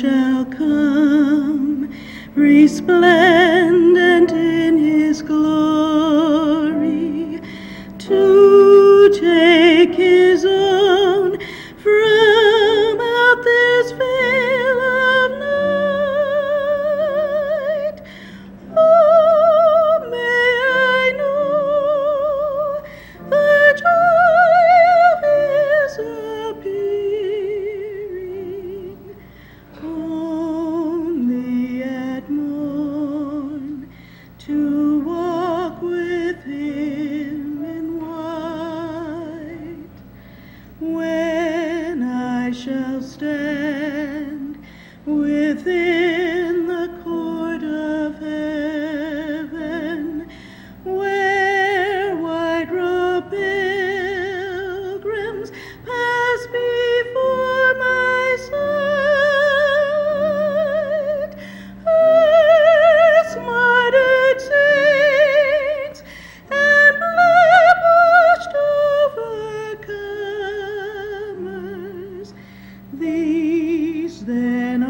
shall come, resplendent shall stand within these then